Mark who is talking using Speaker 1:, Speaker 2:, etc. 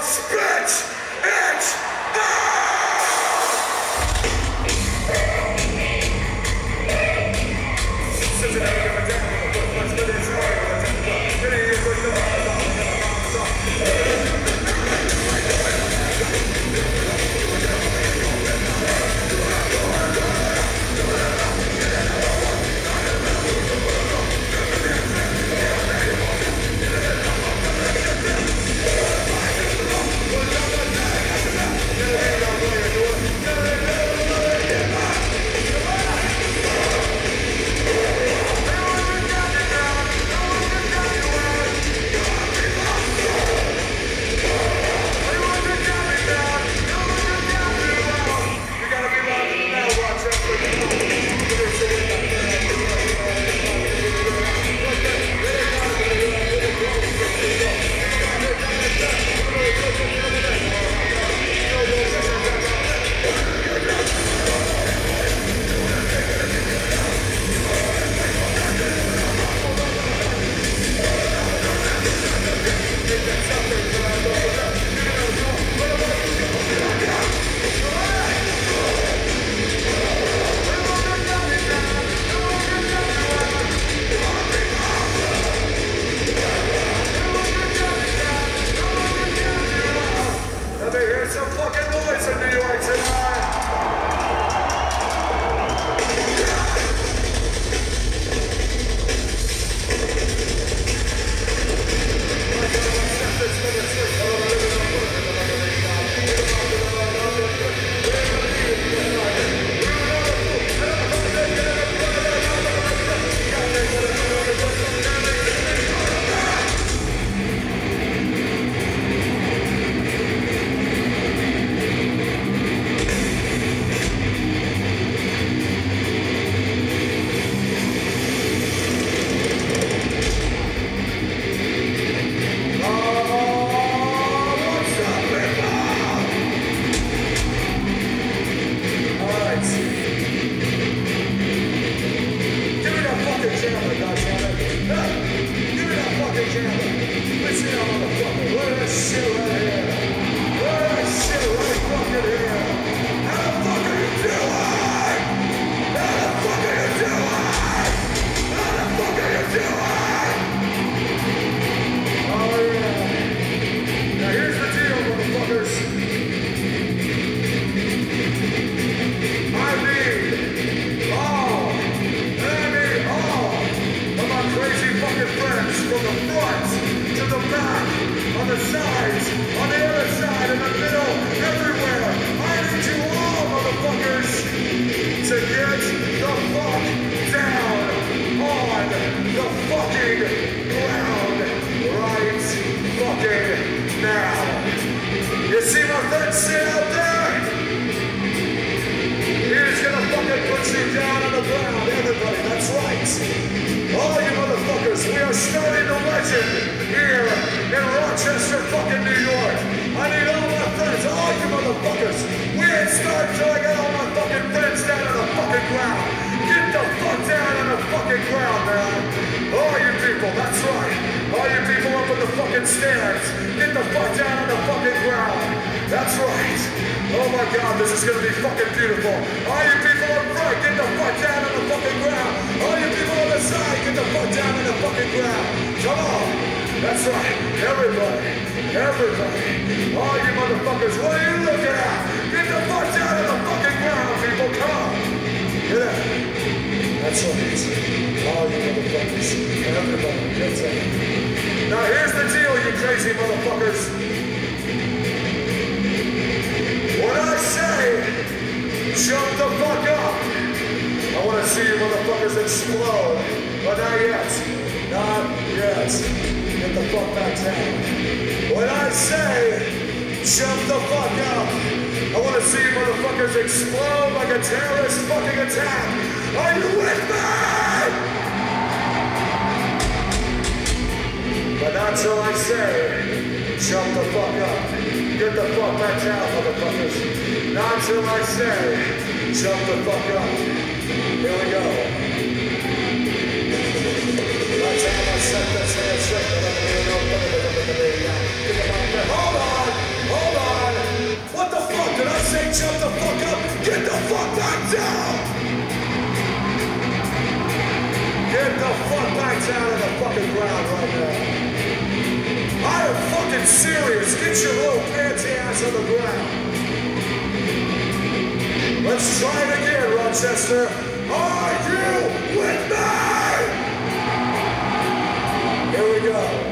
Speaker 1: spit now. You see my friend sit out there? He's gonna fucking put you down on the ground, everybody, that's right. All you motherfuckers, we are starting the legend here in Rochester, fucking New York. I need all my friends, all you motherfuckers. We ain't starting till I got all my fucking friends down on the fucking ground. Get the fuck down on the fucking ground, man. All you people, that's right. All you people up on the fucking stands, get the fuck down on the fucking ground. That's right. Oh my god, this is gonna be fucking beautiful. All you people up front, get the fuck down on the fucking ground. All you people on the side, get the fuck down on the fucking ground. Come on. That's right. Everybody. Everybody. All you motherfuckers, what are you looking at? Fuck. When I say jump the fuck up, I want to see motherfuckers explode like a terrorist fucking attack. Are you with me? But not till I say, jump the fuck up. Get the fuck back down, motherfuckers. Not till I say, jump the fuck up. Here we go. Get the fuck back down on the fucking ground right now. I am fucking serious. Get your little pansy ass on the ground. Let's try it again, Rochester. Are you with me? Here we go.